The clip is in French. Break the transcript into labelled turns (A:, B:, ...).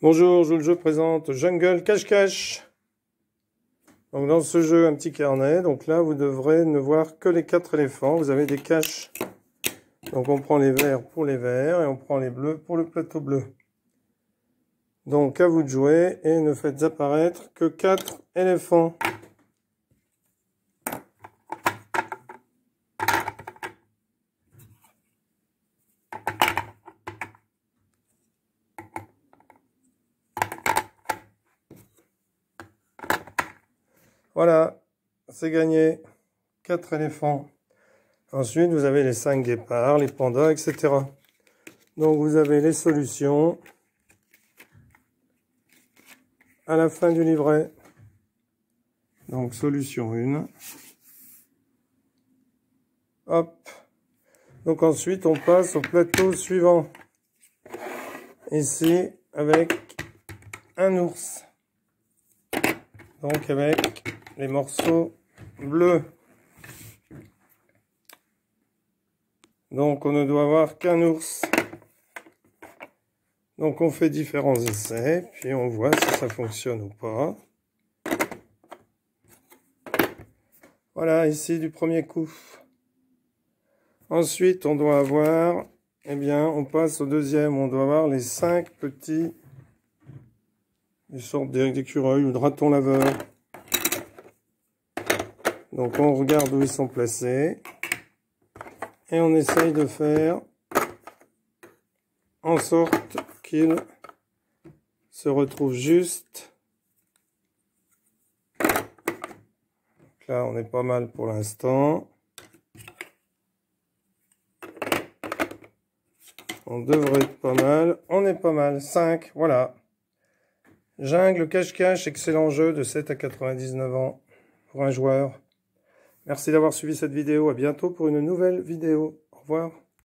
A: Bonjour, je le présente Jungle Cache-Cache. Donc dans ce jeu, un petit carnet. Donc là, vous devrez ne voir que les quatre éléphants. Vous avez des caches. Donc on prend les verts pour les verts et on prend les bleus pour le plateau bleu. Donc à vous de jouer et ne faites apparaître que quatre éléphants. Voilà, c'est gagné. Quatre éléphants. Ensuite, vous avez les cinq guépards, les pandas, etc. Donc, vous avez les solutions à la fin du livret. Donc, solution 1. Hop. Donc, ensuite, on passe au plateau suivant. Ici, avec un ours. Donc, avec les morceaux bleus. Donc on ne doit avoir qu'un ours. Donc on fait différents essais, puis on voit si ça fonctionne ou pas. Voilà, ici du premier coup. Ensuite, on doit avoir, eh bien, on passe au deuxième, on doit avoir les cinq petits, une sorte d'écureuil ou de raton laveur. Donc on regarde où ils sont placés. Et on essaye de faire en sorte qu'ils se retrouvent juste. là on est pas mal pour l'instant. On devrait être pas mal. On est pas mal. 5, voilà. Jungle, cache-cache, excellent jeu de 7 à 99 ans pour un joueur. Merci d'avoir suivi cette vidéo. À bientôt pour une nouvelle vidéo. Au revoir.